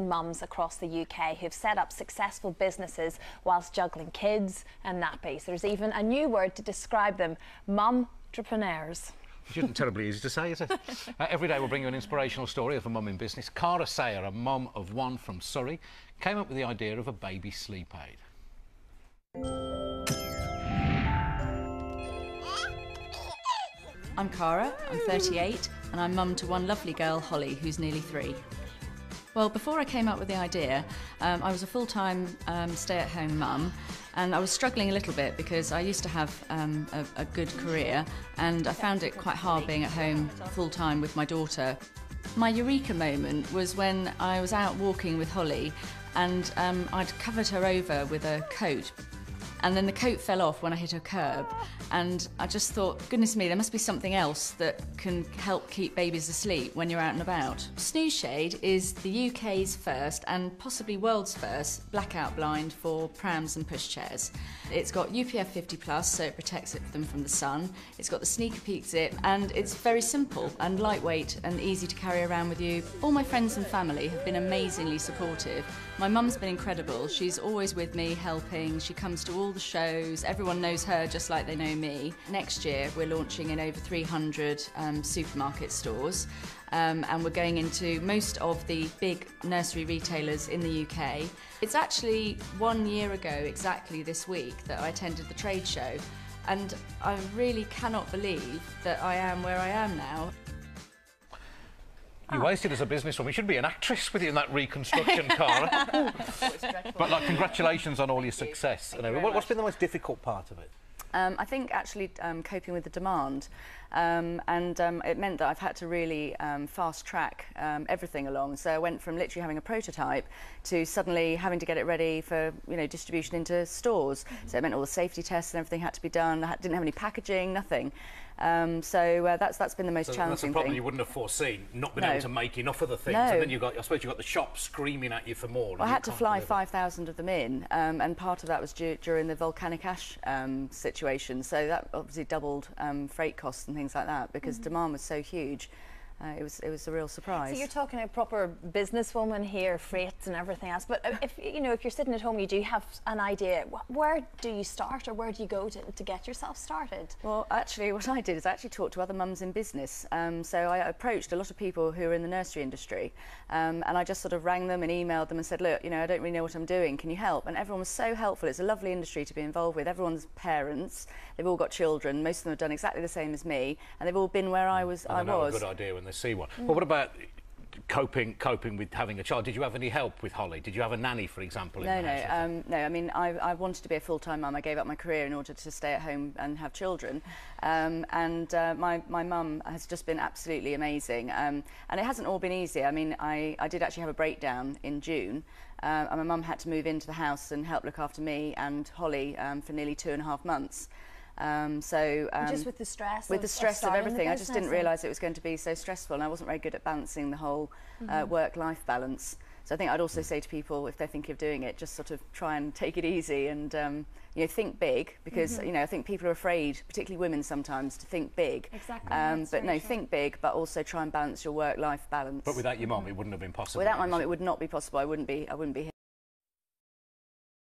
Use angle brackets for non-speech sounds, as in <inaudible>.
mums across the UK who've set up successful businesses whilst juggling kids and nappies. There's even a new word to describe them, mum entrepreneurs. Which isn't terribly easy to say, is it? <laughs> uh, every day we'll bring you an inspirational story of a mum in business. Cara Sayer, a mum of one from Surrey, came up with the idea of a baby sleep aid. I'm Cara, I'm 38, and I'm mum to one lovely girl, Holly, who's nearly three. Well, before I came up with the idea, um, I was a full time um, stay at home mum, and I was struggling a little bit because I used to have um, a, a good career, and I found it quite hard being at home full time with my daughter. My eureka moment was when I was out walking with Holly and um, I'd covered her over with a coat and then the coat fell off when I hit a curb. And I just thought, goodness me, there must be something else that can help keep babies asleep when you're out and about. SnoozeShade is the UK's first and possibly world's first blackout blind for prams and pushchairs. It's got UPF 50 plus, so it protects them from the sun. It's got the sneaky peek zip, and it's very simple and lightweight and easy to carry around with you. All my friends and family have been amazingly supportive. My mum's been incredible. She's always with me, helping. She comes to all all the shows. Everyone knows her just like they know me. Next year, we're launching in over 300 um, supermarket stores. Um, and we're going into most of the big nursery retailers in the UK. It's actually one year ago, exactly this week, that I attended the trade show. And I really cannot believe that I am where I am now. You wasted as a businesswoman. You should be an actress with you in that reconstruction, <laughs> Cara. but like, congratulations on all your success. You what, has been the most difficult part of it? Um, I think actually um, coping with the demand. Um, and um, it meant that I've had to really um, fast track um, everything along. So I went from literally having a prototype to suddenly having to get it ready for you know distribution into stores. Mm -hmm. So it meant all the safety tests and everything had to be done. I didn't have any packaging, nothing. Um, so uh, that's that's been the most so challenging That's a problem thing. you wouldn't have foreseen, not being no. able to make enough of the things. No. And then you got, I suppose you got the shop screaming at you for more. Well, I had to fly 5,000 of them in, um, and part of that was during the volcanic ash um, situation. So that obviously doubled um, freight costs and things like that because mm -hmm. demand was so huge uh, it was it was a real surprise. So you're talking a proper businesswoman here, freights and everything else. But if you know if you're sitting at home, you do have an idea. Where do you start, or where do you go to, to get yourself started? Well, actually, what I did is I actually talked to other mums in business. Um, so I approached a lot of people who are in the nursery industry, um, and I just sort of rang them and emailed them and said, look, you know, I don't really know what I'm doing. Can you help? And everyone was so helpful. It's a lovely industry to be involved with. Everyone's parents. They've all got children. Most of them have done exactly the same as me, and they've all been where I was. I was. A good idea when they see one. Mm. But what about coping coping with having a child? Did you have any help with Holly? Did you have a nanny, for example? No, no, um, no. I mean, I, I wanted to be a full-time mum. I gave up my career in order to stay at home and have children. Um, and uh, my my mum has just been absolutely amazing. Um, and it hasn't all been easy. I mean, I I did actually have a breakdown in June. Uh, and my mum had to move into the house and help look after me and Holly um, for nearly two and a half months. Um, so um, just with the stress, with of, the stress of, of everything, I just didn't realise it was going to be so stressful, and I wasn't very good at balancing the whole mm -hmm. uh, mm-hmm. work-life balance. So I think I'd also say to people, if they're thinking of doing it, just sort of try and take it easy and um, you know think big because mm -hmm. you know I think people are afraid, particularly women sometimes, to think big. Exactly. Um, but no, true. think big, but also try and balance your work-life balance. But without your mum, it wouldn't have been possible. Without my mum, it would not be possible. I wouldn't be. I wouldn't be here.